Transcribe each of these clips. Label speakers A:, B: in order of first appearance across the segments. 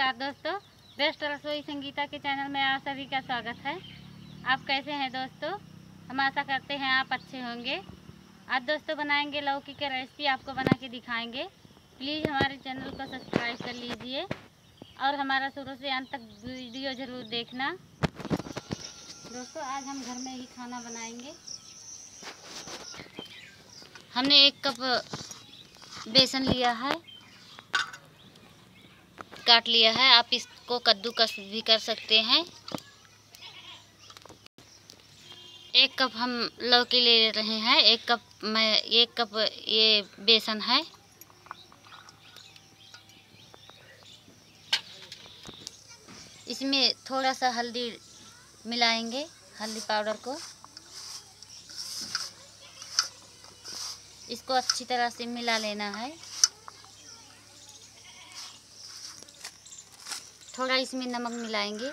A: नमस्कार दोस्तों बेस्ट रसोई संगीता के चैनल में आप सभी का स्वागत है। आप कैसे हैं दोस्तों? हम आशा करते हैं आप अच्छे होंगे। आज दोस्तों बनाएँगे लौकी का रेसिपी आपको बना के दिखाएँगे। प्लीज़ हमारे चैनल को सब्सक्राइब कर लीजिए और हमारा शुरू से अंत तक वीडियो ज़रूर देखना। दोस्तों, आज हम घर में ही खाना बनाएँगे। हमने एक कप बेसन लिया है। काट लिया है, आप इसको कद्दूकस भी कर सकते हैं। एक कप हम लौकी ले रहे हैं, एक कप मैं, एक कप ये बेसन है। इसमें थोड़ा सा हल्दी मिलाएँगे, हल्दी पाउडर को। इसको अच्छी तरह से मिला लेना है। थोड़ा इसमें नमक मिलाएँगे।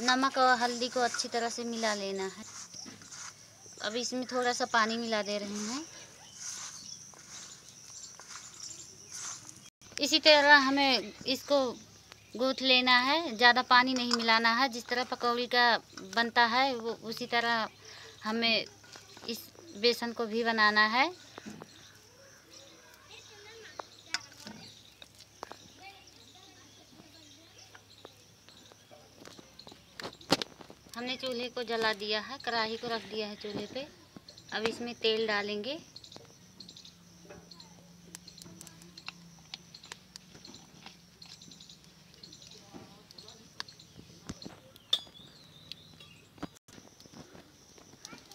A: नमक और हल्दी को अच्छी तरह से मिला लेना है। अब इसमें थोड़ा सा पानी मिला दे रहे हैं। इसी तरह हमें इसको गूथ लेना है। ज़्यादा पानी नहीं मिलाना है। जिस तरह पकौड़ी का बनता है, वो उसी तरह हमें इस बेसन को भी बनाना है। हमने चूल्हे को जला दिया है, कढ़ाई को रख दिया है चूल्हे पे। अब इसमें तेल डालेंगे।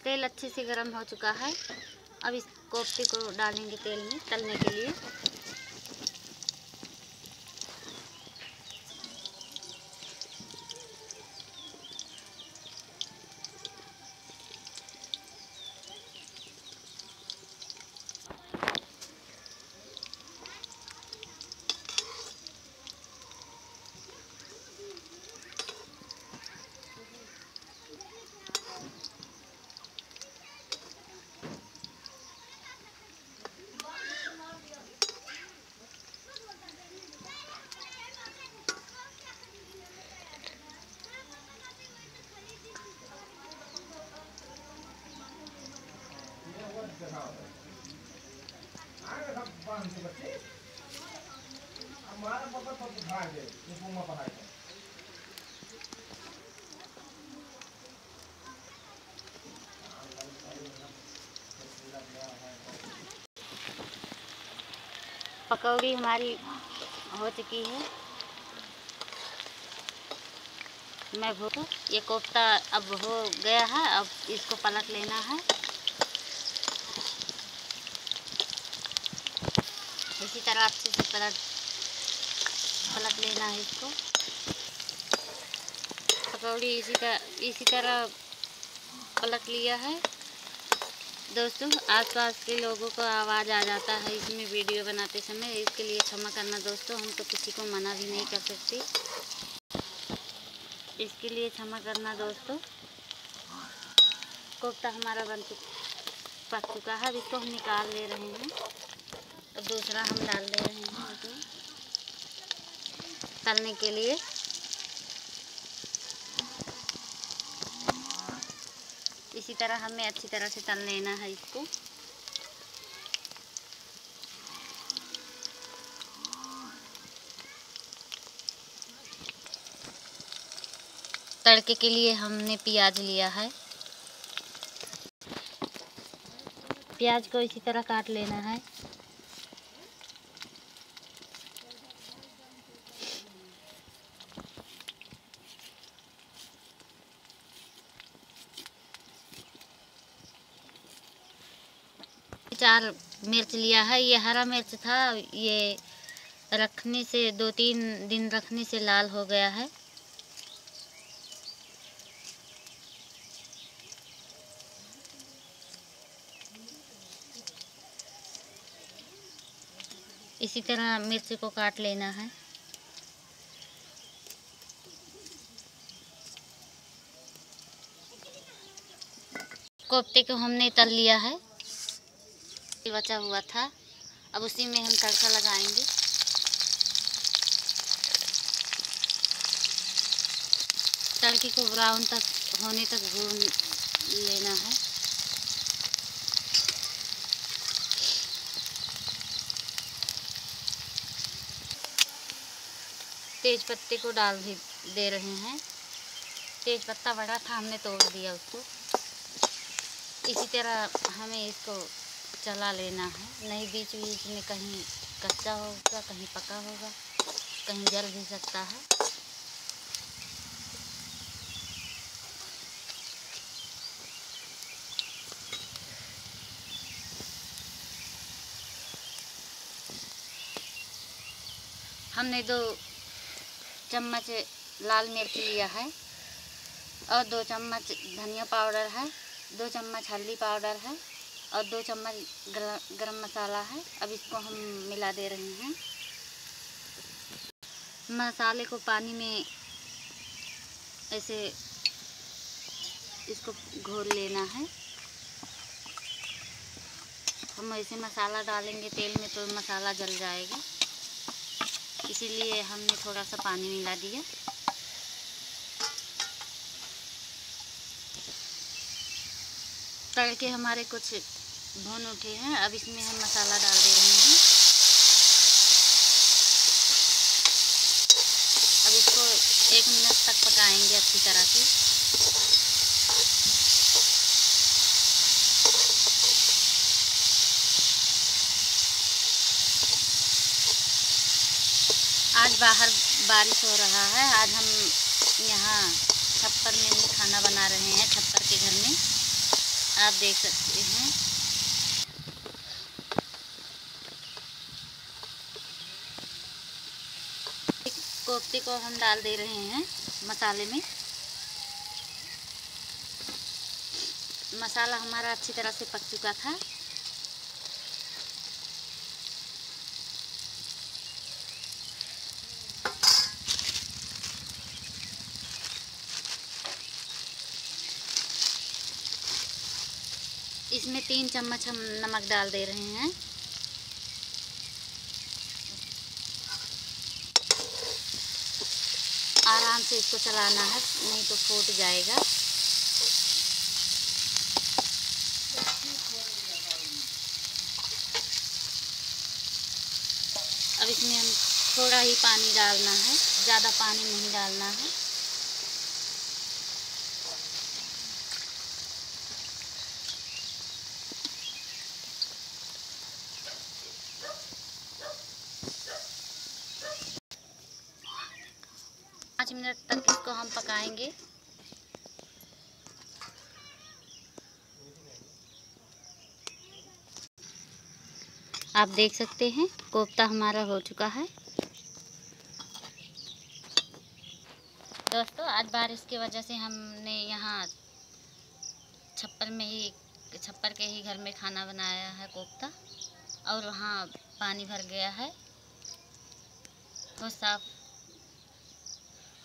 A: तेल अच्छे से गर्म हो चुका है। अब इस कोफ्ते को डालेंगे तेल में तलने के लिए। पकौड़ी हमारी हो चुकी है। मैं भूख ये कोफ्ता अब हो गया है, अब इसको पलट लेना है। इसी तरह अच्छे से पलट लेना है इसको। पकौड़ी इसी तरह इसी तरह पलट लिया है। दोस्तों, आसपास के लोगों को आवाज़ आ जाता है इसमें वीडियो बनाते समय। इसके लिए क्षमा करना दोस्तों, हम तो किसी को मना भी नहीं कर सकते। इसके लिए क्षमा करना दोस्तों। कोफ्ता हमारा बन चुक पक चुका है। इसको हम निकाल ले रहे हैं। अब दूसरा हम डाल दे रहे हैं इसमें। तलने के लिए। इसी तरह हमें अच्छी तरह से तल लेना है इसको। तड़के के लिए हमने प्याज लिया है। प्याज को इसी तरह काट लेना है। चार मिर्च लिया है, ये हरा मिर्च था, ये रखने से, दो तीन दिन रखने से लाल हो गया है। इसी तरह मिर्च को काट लेना है। कोफ्ते को हमने तल लिया है। बचा हुआ था। अब उसी में हम तड़का लगाएँगे। तड़के को ब्राउन तक, होने तक भून लेना है। तेज पत्ते को डाल भी दे रहे हैं। तेज पत्ता बड़ा था, हमने तोड़ दिया उसको। इसी तरह हमें इसको चला लेना है। नहीं बीच बीच में कहीं कच्चा होगा, कहीं पका होगा, कहीं जल भी सकता है। हमने दो चम्मच लाल मिर्च लिया है और दो चम्मच धनिया पाउडर है, दो चम्मच हल्दी पाउडर है। और दो चम्मच गरम मसाला है। अब इसको हम मिला दे रहे हैं। मसाले को पानी में ऐसे इसको घोल लेना है। हम ऐसे मसाला डालेंगे तेल में तो मसाला जल जाएगा। इसीलिए हमने थोड़ा सा पानी मिला दिया। तड़के हमारे कुछ भुन उठे हैं। अब इसमें हम मसाला डाल दे रहे हैं। अब इसको एक मिनट तक पकाएँगे अच्छी तरह से। आज बाहर बारिश हो रहा है। आज हम यहाँ छप्पर में ही खाना बना रहे हैं, छप्पर के घर में। आप देख सकते हैं। कोफ्ते को हम डाल दे रहे हैं मसाले में। मसाला हमारा अच्छी तरह से पक चुका था। इसमें तीन चम्मच हम नमक डाल दे रहे हैं। आराम से इसको चलाना है, नहीं तो फूट जाएगा। अब इसमें हम थोड़ा ही पानी डालना है, ज़्यादा पानी नहीं डालना है। पाँच मिनट तक इसको हम पकाएँगे। आप देख सकते हैं, कोफ्ता हमारा हो चुका है। दोस्तों, आज बारिश की वजह से हमने यहाँ छप्पर में ही, छप्पर के ही घर में खाना बनाया है कोफ्ता, और वहाँ पानी भर गया है। वो साफ़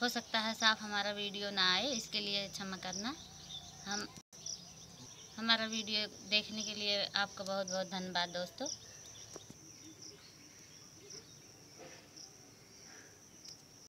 A: हो सकता है साफ़ हमारा वीडियो ना आए, इसके लिए क्षमा करना। हम, हमारा वीडियो देखने के लिए आपका बहुत बहुत धन्यवाद दोस्तों।